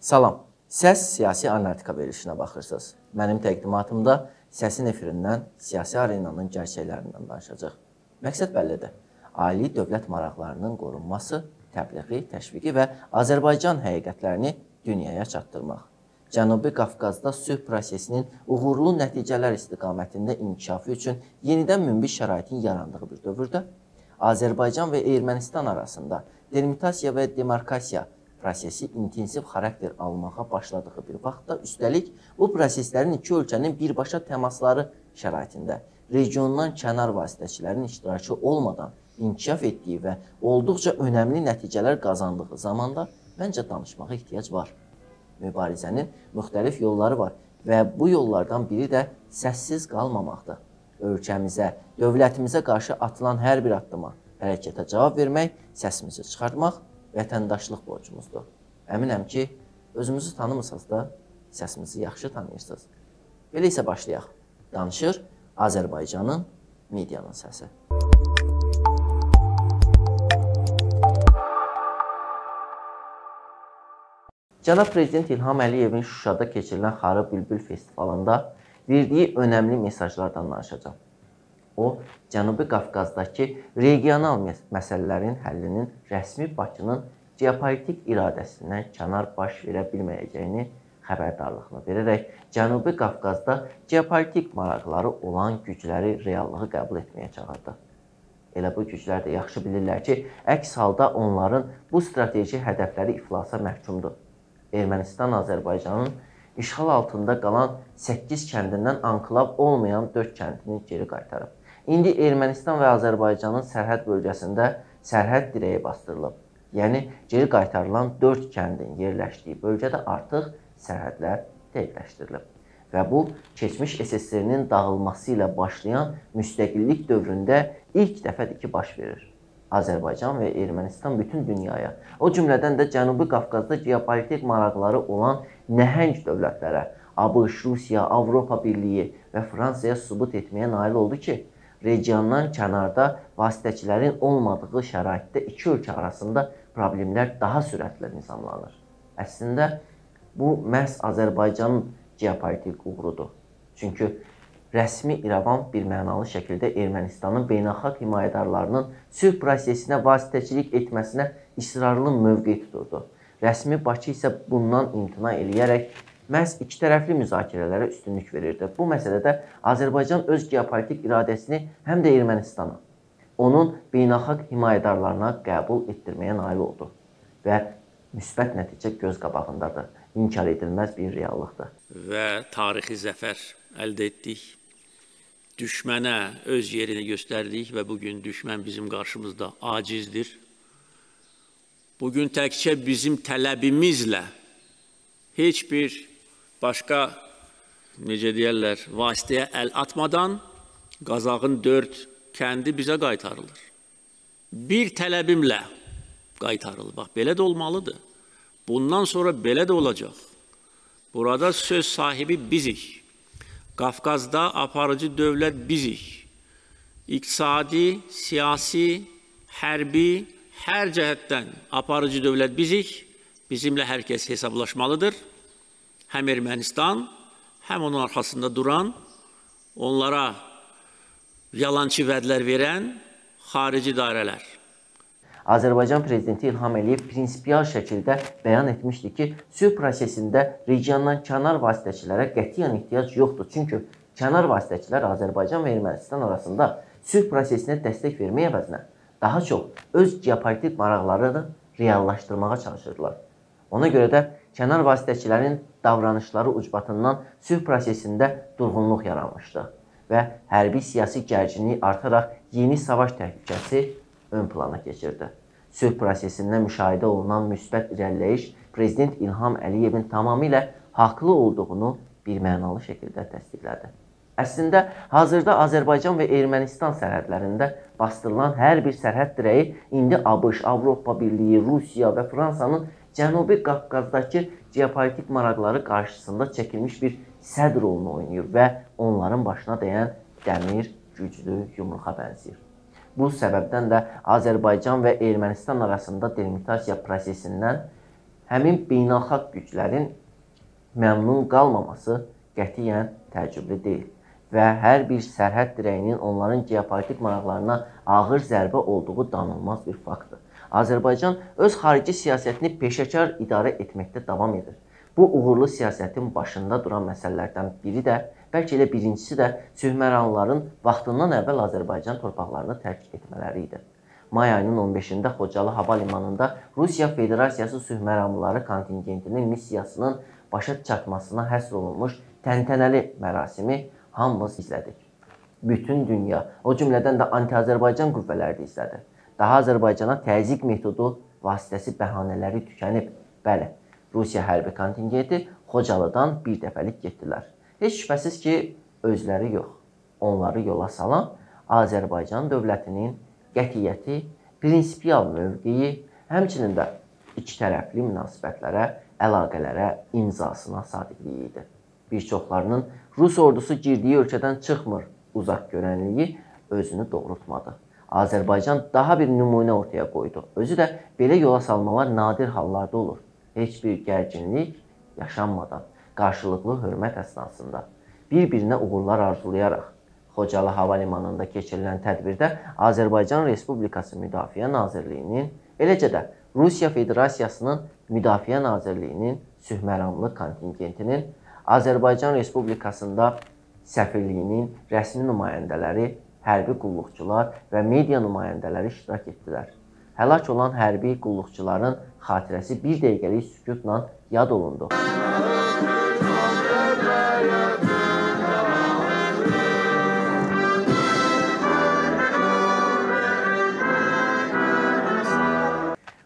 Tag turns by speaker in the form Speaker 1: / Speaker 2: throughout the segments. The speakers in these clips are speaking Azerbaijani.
Speaker 1: Salam. Səs siyasi analitika verilişinə baxırsınız. Mənim təqdimatımda səsin efirindən siyasi arenanın gerçəklərindən danışacaq. Məqsəd bəllidir. Ali dövlət maraqlarının qorunması, təbliği, təşviqi və Azərbaycan həqiqətlərini dünyaya çatdırmaq. Cənubi Qafqazda sülh prosesinin uğurlu nəticələr istiqamətində inkişafı üçün yenidən münbit şəraitin yarandığı bir dövrdə Azərbaycan və Ermənistan arasında delimitasiya və demarkasiya prosesi intensiv xarakter almağa başladığı bir vaxtda, üstəlik bu proseslərin iki ölkənin birbaşa təmasları şəraitində regiondan kənar vasitəçilərin iştirakı olmadan inkişaf etdiyi və olduqca önəmli nəticələr qazandığı zamanda məncə danışmağa ehtiyac var. Mübarizənin müxtəlif yolları var və bu yollardan biri də səssiz qalmamaqdır. Ölkəmizə, dövlətimizə qarşı atılan hər bir addıma, hərəkətə cavab vermək, səsimizi çıxartmaq vətəndaşlıq borcumuzdur. Əminəm ki, özümüzü tanımırsınız da, səsimizi yaxşı tanıyırsınız. Belə isə başlayaq. Danışır Azərbaycanın medianın səsi. Cənab Prezident İlham Əliyevin Şuşada keçirilən Xarı Bülbül festivalında verdiyi önəmli mesajlardan danışacağam. O, Cənubi Qafqazdakı regional məsələlərin həllinin rəsmi Bakının geopolitik iradəsindən kənar baş verə bilməyəcəyini xəbərdarlığını verərək Cənubi Qafqazda geopolitik maraqları olan gücləri reallığı qəbul etməyə çağırdı. Elə bu güclər də yaxşı bilirlər ki, əks halda onların bu strateji hədəfləri iflasa məhkumdur. Ermənistan Azərbaycanın işğal altında qalan 8 kəndindən anklav olmayan 4 kəndini geri qaytarıb. İndi Ermənistan və Azərbaycanın sərhəd bölgəsində sərhəd dirəyi bastırılıb. Yəni geri qaytarılan 4 kəndin yerləşdiyi bölgədə artıq sərhədlər dəqiqləşdirilib. Və bu keçmiş SSR-nin dağılması ilə başlayan müstəqillik dövründə ilk dəfədir ki, baş verir. Azərbaycan və Ermənistan bütün dünyaya, o cümlədən də Cənubi Qafqazda geopolitik maraqları olan nəhəng dövlətlərə, ABŞ, Rusiya, Avropa Birliyi və Fransaya sübut etməyə nail oldu ki, regiondan kənarda vasitəçilərin olmadığı şəraitdə iki ölkə arasında problemlər daha sürətlə nizamlanır. Əslində bu məhz Azərbaycanın geopolitik uğurudur. Çünki rəsmi İrəvan bir mənalı şəkildə Ermənistanın beynəlxalq himayədarlarının sülh prosesinə vasitəçilik etməsinə israrlı mövqe tuturdu. Rəsmi Bakı isə bundan imtina eləyərək məhz ikitərəfli müzakirələrə üstünlük verirdi. Bu məsələdə Azərbaycan öz geopolitik iradəsini həm də Ermənistana, onun beynəlxalq himayədarlarına qəbul etdirməyə nail oldu və müsbət nəticə göz qabağındadır. İnkar edilməz bir reallıqdır.
Speaker 2: Və tarixi zəfər əldə etdik. Düşmənə öz yerini göstərdik və bu gün düşmən bizim qarşımızda acizdir. Bu gün təkcə bizim tələbimizlə heç bir başqa necə deyərlər, vasitəyə əl atmadan Qazağın 4 kəndi bizə qaytarılır. Bir tələbimlə qaytarılır. Bax, belə də olmalıdır. Bundan sonra belə də olacaq. Burada söz sahibi bizik. Qafqazda aparıcı dövlət bizik. İqtisadi, siyasi, hərbi, hər cəhətdən aparıcı dövlət bizik. Bizimlə hər kəs hesablaşmalıdır həm Ermənistan, həm onun arxasında duran, onlara yalançı vədlər verən xarici dairələr.
Speaker 1: Azərbaycan prezidenti İlham Əliyev prinsipial şəkildə bəyan etmişdi ki, sülh prosesində regiondan kənar vasitəçilərə qətiyyən ehtiyac yoxdur. Çünki kənar vasitəçilər Azərbaycan və Ermənistan arasında sülh prosesinə dəstək vermək əvəzinə daha çox öz geopolitik maraqlarını reallaşdırmağa çalışırdılar. Ona görə də kənar vasitəçilərin davranışları ucbatından sülh prosesində durğunluq yaranmışdı və hərbi siyasi gərginlik artaraq yeni savaş təhlükəsi ön plana keçirdi. Sülh prosesində müşahidə olunan müsbət irəliləyiş prezident İlham Əliyevin tamamilə haqlı olduğunu birmənalı şəkildə təsdiqlədi. Əslində, hazırda Azərbaycan və Ermənistan sərhədlərində bastırılan hər bir sərhəd dirəyi indi ABŞ, Avropa Birliyi, Rusiya və Fransanın Cənubi Qafqazdakı geopolitik maraqları qarşısında çəkilmiş bir səd rolunu oynayır və onların başına dəyən dəmir güclü yumruğa bənzəyir. Bu səbəbdən də Azərbaycan və Ermənistan arasında delimitasiya prosesindən həmin beynəlxalq güclərin məmnun qalmaması qətiyyən təəccüblü deyil və hər bir sərhəd dirəyinin onların geopolitik maraqlarına ağır zərbə olduğu danılmaz bir faktdır. Azərbaycan öz xarici siyasətini peşəkar idarə etməkdə davam edir. Bu uğurlu siyasətin başında duran məsələlərdən biri də, bəlkə elə birincisi də sülhməranların vaxtından əvvəl Azərbaycan torpaqlarını tərk etmələri idi. May ayının 15-də Xocalı hava limanında Rusiya Federasiyası sülhməramlıları kontingentinin missiyasının başa çatmasına həsr olunmuş təntənəli mərasimi hamımız izlədik. Bütün dünya, o cümlədən də anti-Azərbaycan qüvvələri də izlədi. Daha Azərbaycana təzyiq metodu vasitəsi bəhanələri tükənib. Bəli, Rusiya hərbi kontingenti Xocalıdan bir dəfəlik getdilər. Heç şübhəsiz ki, özləri yox, onları yola salan Azərbaycan dövlətinin qətiyyəti, prinsipial mövqeyi, həmçinin də iki tərəfli münasibətlərə, əlaqələrə imzasına sadiqliyi idi. Bir çoxlarının Rus ordusu girdiyi ölkədən çıxmır uzaq görənliyi özünü doğrultmadı. Azərbaycan daha bir nümunə ortaya qoydu. Özü də belə yola salmalar nadir hallarda olur. Heç bir gərginlik yaşanmadan, qarşılıqlı hörmət əsnasında bir-birinə uğurlar arzulayaraq Xocalı hava limanında keçirilən tədbirdə Azərbaycan Respublikası Müdafiə Nazirliyinin, eləcə də Rusiya Federasiyasının Müdafiə Nazirliyinin sülhməramlı kontingentinin Azərbaycan Respublikasında səfirliyinin rəsmi nümayəndələri, hərbi qulluqçular və media nümayəndələri iştirak etdilər. Həlak olan hərbi qulluqçuların xatirəsi bir dəqiqəlik sükutla yad olundu.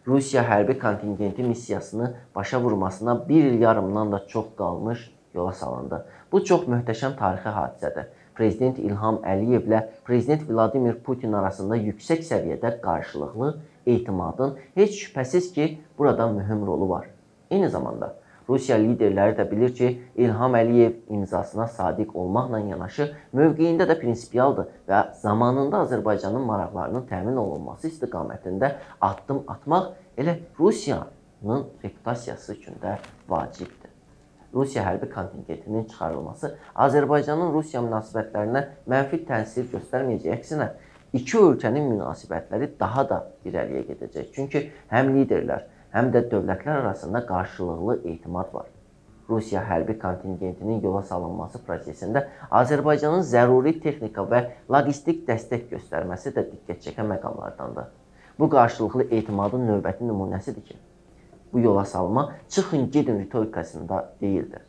Speaker 1: Rusiya hərbi kontingenti missiyasını başa vurmasına bir il yarımdan da çox qalmış yola salındı. Bu çox möhtəşəm tarixi hadisədir. Prezident İlham Əliyevlə Prezident Vladimir Putin arasında yüksək səviyyədə qarşılıqlı etimadın heç şübhəsiz ki, burada mühüm rolu var. Eyni zamanda Rusiya liderləri də bilir ki, İlham Əliyev imzasına sadiq olmaqla yanaşı mövqeyində də prinsipialdır və zamanında Azərbaycanın maraqlarının təmin olunması istiqamətində addım atmaq elə Rusiyanın reputasiyası üçün də vacibdir. Rusiya hərbi kontingentinin çıxarılması Azərbaycanın Rusiya münasibətlərinə mənfi təsir göstərməyəcək. Əksinə, iki ölkənin münasibətləri daha da irəliyə gedəcək. Çünki həm liderlər, həm də dövlətlər arasında qarşılıqlı etimad var. Rusiya hərbi kontingentinin yola salınması prosesində Azərbaycanın zəruri texnika və logistik dəstək göstərməsi də diqqət çəkən məqamlardandır. Bu qarşılıqlı etimadın növbəti nümunəsidir ki, bu yola salma çıxın gedin ritorikasında deyildir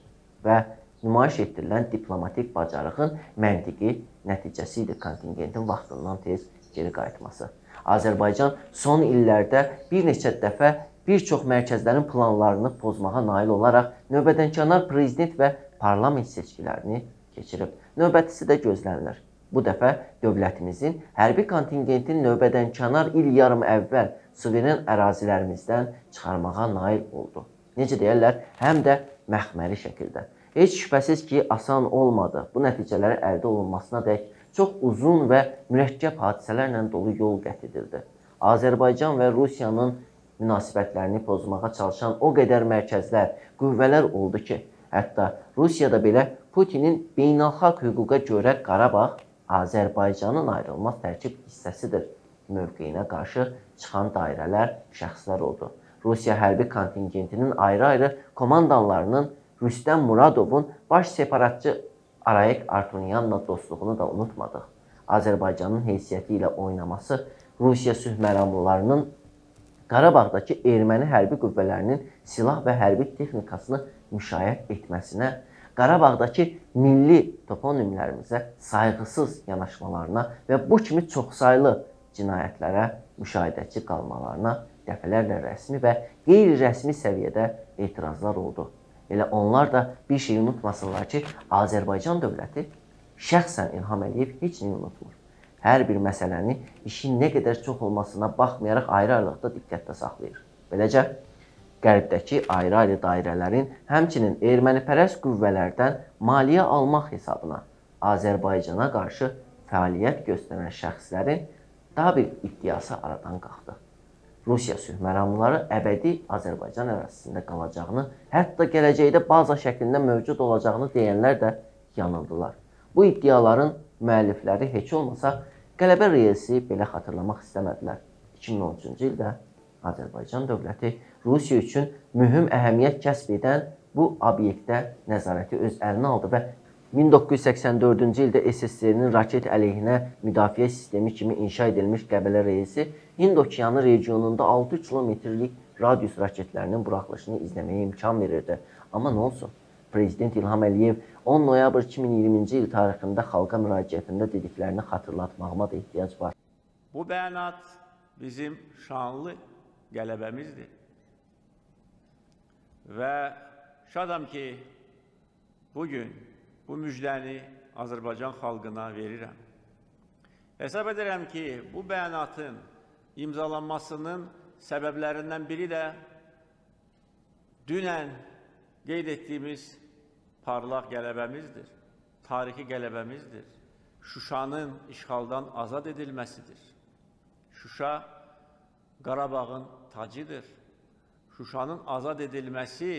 Speaker 1: və nümayiş etdirilən diplomatik bacarığın məntiqi nəticəsi idi kontingentin vaxtından tez geri qayıtması. Azərbaycan son illərdə bir neçə dəfə bir çox mərkəzlərin planlarını pozmağa nail olaraq növbədənkənar prezident və parlament seçkilərini keçirib. Növbətisi də gözlənilir. Bu dəfə dövlətimizin hərbi kontingentin növbədənkənar il yarım əvvəl suveren ərazilərimizdən çıxarmağa nail oldu. Necə deyərlər, həm də məxməri şəkildə. Heç şübhəsiz ki, asan olmadı. Bu nəticələri əldə olunmasına dək çox uzun və mürəkkəb hadisələrlə dolu yol qət edildi. Azərbaycan və Rusiyanın münasibətlərini pozmağa çalışan o qədər mərkəzlər, qüvvələr oldu ki, hətta Rusiyada belə Putinin beynəlxalq hüquqa görə Qarabağ Azərbaycanın ayrılmaz tərkib hissəsidir mövqeyinə qarşı çıxan dairələr, şəxslər oldu. Rusiya hərbi kontingentinin ayrı-ayrı komandanlarının Rüstəm Muradovun baş separatçı Arayek Artunyanla dostluğunu da unutmadıq. Azərbaycanın heysiyyəti ilə oynaması Rusiya sülhməramlılarının Qarabağdakı erməni hərbi qüvvələrinin silah və hərbi texnikasını müşayiət etməsinə, Qarabağdakı milli toponimlərimizə sayğısız yanaşmalarına və bu kimi çoxsaylı cinayətlərə müşahidəçi qalmalarına dəfələrlə rəsmi və qeyri-rəsmi səviyyədə etirazlar oldu. Elə onlar da bir şeyi unutmasınlar ki, Azərbaycan dövləti şəxsən İlham Əliyev heç nəyi unutmur. Hər bir məsələni işin nə qədər çox olmasına baxmayaraq ayrı-ayrılıqda diqqətdə saxlayır. Beləcə, Qərbdəki ayrı-ayrı dairələrin, həmçinin ermənipərəst qüvvələrdən maliyyə almaq hesabına Azərbaycana qarşı fəaliyyət göstərən şəxslərin daha bir iddiası aradan qalxdı. Rusiya sülh məramları əbədi Azərbaycan ərazisində qalacağını, hətta gələcəkdə baza şəklində mövcud olacağını deyənlər də yanıldılar. Bu iddiaların müəllifləri heç olmasa qələbə reyesi belə xatırlamaq istəmədilər. 2013-cü ildə Azərbaycan dövləti Rusiya üçün mühüm əhəmiyyət kəsb edən bu obyektə nəzarəti öz əlinə aldı və 1984-cü ildə SSR-nin raket əleyhinə müdafiə sistemi kimi inşa edilmiş Qəbələ reysi Hind okeanı regionunda 6 kilometrlik radius raketlərinin buraxılışını izləməyə imkan verirdi. Amma nə olsun? Prezident İlham Əliyev 10 noyabr 2020-ci il tarixində xalqa müraciətində dediklərini xatırlatmağıma da ehtiyac var.
Speaker 2: Bu bəyanat bizim şanlı qələbəmizdir. Və şadam ki, bugün bu müjdəni Azərbaycan xalqına verirəm. Hesab edirəm ki, bu bəyanatın imzalanmasının səbəblərindən biri də dünən qeyd etdiyimiz parlaq qələbəmizdir, tarixi qələbəmizdir. Şuşanın işğaldan azad edilməsidir. Şuşa Qarabağın tacıdır. Şuşanın azad edilməsi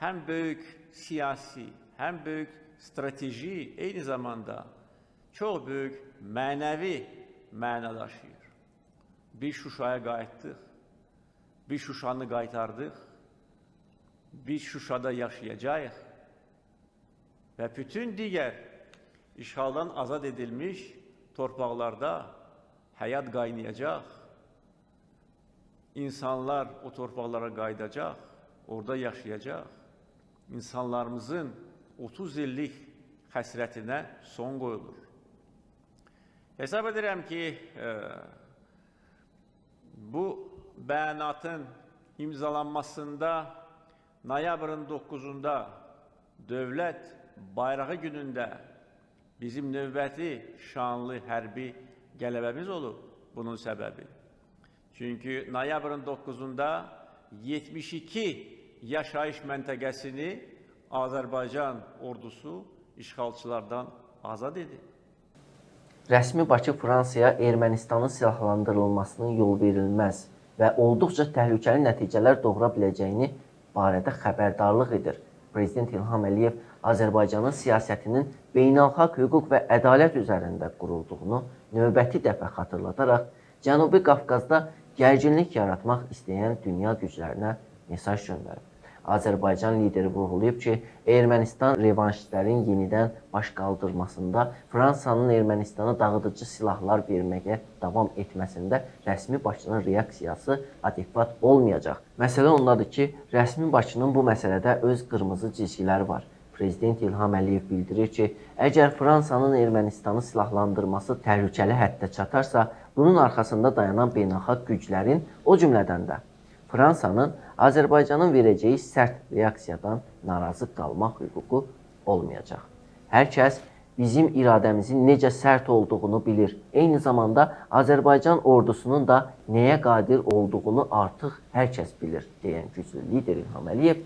Speaker 2: həm böyük siyasi, həm böyük strateji, eyni zamanda çox böyük mənəvi məna daşıyır. Biz Şuşaya qayıtdıq. Biz Şuşanı qaytardıq. Biz Şuşada yaşayacağıq. Və bütün digər işğaldan azad edilmiş torpaqlarda həyat qaynayacaq. İnsanlar o torpaqlara qayıdacaq, orada yaşayacaq. İnsanlarımızın 30 illik həsrətinə son qoyulur. Hesab edirəm ki, e, bu bəyanatın imzalanmasında noyabrın 9-unda dövlət bayrağı günündə bizim növbəti şanlı hərbi qələbəmiz olub bunun səbəbi. Çünki noyabrın 9-unda 72 yaşayış məntəqəsini Azərbaycan ordusu işğalçılardan azad edib.
Speaker 1: Rəsmi Bakı Fransaya Ermənistanın silahlandırılmasının yol verilməz və olduqca təhlükəli nəticələr doğura biləcəyini barədə xəbərdarlıq edir. Prezident İlham Əliyev Azərbaycanın siyasətinin beynəlxalq hüquq və ədalət üzərində qurulduğunu növbəti dəfə xatırladaraq Cənubi Qafqazda gərginlik yaratmaq istəyən dünya güclərinə mesaj göndərib. Azərbaycan lideri vurğulayıb ki, Ermənistan revanşistlərin yenidən baş qaldırmasında Fransanın Ermənistana dağıdıcı silahlar verməyə davam etməsində rəsmi Bakının reaksiyası adekvat olmayacaq. Məsələ ondadır ki, rəsmi Bakının bu məsələdə öz qırmızı cizgiləri var. Prezident İlham Əliyev bildirir ki, əgər Fransanın Ermənistanı silahlandırması təhlükəli həddə çatarsa, bunun arxasında dayanan beynəlxalq güclərin, o cümlədən də Fransanın Azərbaycanın verəcəyi sərt reaksiyadan narazı qalmaq hüququ olmayacaq. Hər kəs bizim iradəmizin necə sərt olduğunu bilir. Eyni zamanda Azərbaycan ordusunun da nəyə qadir olduğunu artıq hər kəs bilir, deyən güclü lider İlham Əliyev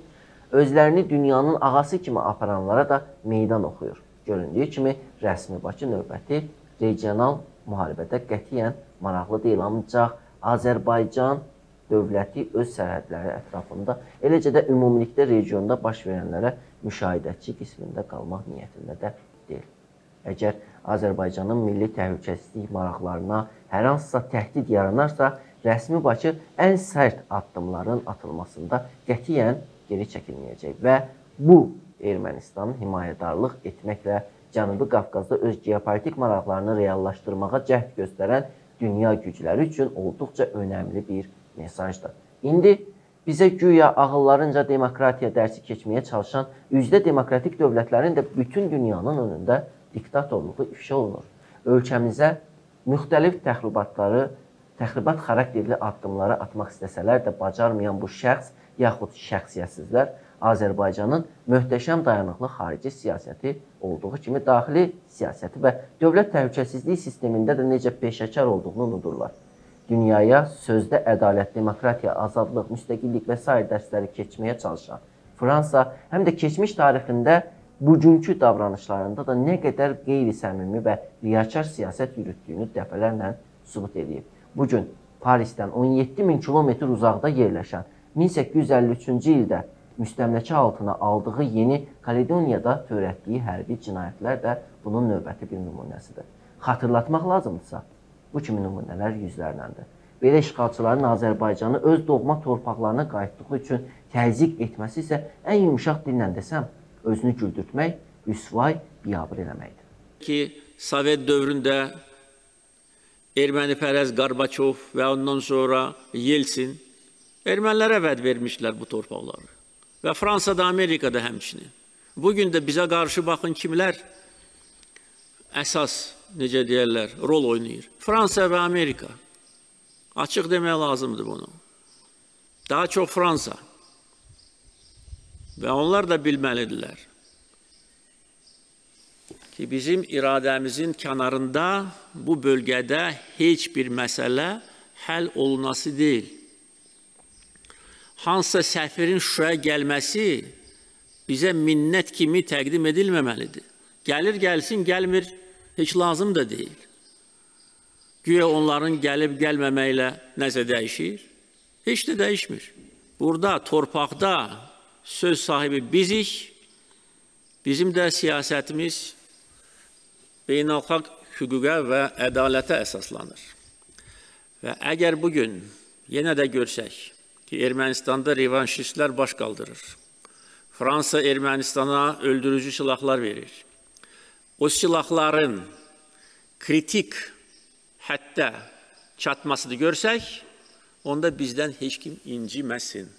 Speaker 1: özlərini dünyanın ağası kimi aparanlara da meydan oxuyur. Göründüyü kimi rəsmi Bakı növbəti regional müharibədə qətiyyən maraqlı deyil, ancaq Azərbaycan dövləti öz sərhədləri ətrafında, eləcə də ümumilikdə regionda baş verənlərə müşahidəçi qismində qalmaq niyyətində də deyil. Əgər Azərbaycanın milli təhlükəsizlik maraqlarına hər hansısa təhdid yaranarsa, rəsmi Bakı ən sərt addımların atılmasında qətiyyən geri çəkilməyəcək və bu Ermənistanın himayədarlıq etməklə Cənubi Qafqazda öz geopolitik maraqlarını reallaşdırmağa cəhd göstərən dünya gücləri üçün olduqca önəmli bir mesajdır. İndi bizə güya ağıllarınca demokratiya dərsi keçməyə çalışan üzdə demokratik dövlətlərin də bütün dünyanın önündə diktatorluğu ifşa olunur. Ölkəmizə müxtəlif təxribatları, təxribat xarakterli addımları atmaq istəsələr də bacarmayan bu şəxs yaxud şəxsiyyətsizlər Azərbaycanın möhtəşəm dayanıqlı xarici siyasəti olduğu kimi daxili siyasəti və dövlət təhlükəsizlik sistemində də necə peşəkar olduğunu unudurlar dünyaya sözdə ədalət, demokratiya, azadlıq, müstəqillik və s. dərsləri keçməyə çalışan Fransa həm də keçmiş tarixində bugünkü davranışlarında da nə qədər qeyri-səmimi və riyakar siyasət yürütdüyünü dəfələrlə sübut edib. Bu gün Parisdən 17 min kilometr uzaqda yerləşən 1853-cü ildə müstəmləkə altına aldığı Yeni Kaledoniyada törətdiyi hərbi cinayətlər də bunun növbəti bir nümunəsidir. Xatırlatmaq lazımdırsa, bu kimi nümunələr yüzlərləndir. Belə işğalçıların Azərbaycanı öz doğma torpaqlarına qayıtdığı üçün təzyiq etməsi isə ən yumşaq dillə desəm, özünü güldürtmək, rüsvay, biabır eləməkdir.
Speaker 2: Ki, Sovet dövründə ermənipərəz Qarbaçov və ondan sonra Yeltsin ermənilərə vəd vermişlər bu torpaqları. Və Fransada, Amerikada həmçinin. Bugün də bizə qarşı baxın kimlər əsas, necə deyərlər, rol oynayır. Fransa və Amerika. Açıq demək lazımdır bunu. Daha çox Fransa. Və onlar da bilməlidirlər ki, bizim iradəmizin kənarında bu bölgədə heç bir məsələ həll olunası deyil. Hansısa səfirin Şuşaya gəlməsi bizə minnət kimi təqdim edilməməlidir. Gəlir, gəlsin, gəlmir, heç lazım da deyil. Güya onların gəlib gəlməməklə nəsə dəyişir? Heç də dəyişmir. Burada, torpaqda söz sahibi bizik, bizim də siyasətimiz beynəlxalq hüquqa və ədalətə əsaslanır. Və əgər bugün yenə də görsək ki, Ermənistanda revanşistlər baş qaldırır, Fransa Ermənistana öldürücü silahlar verir, o silahların kritik həddə çatmasını görsək, onda bizdən heç kim inciməsin.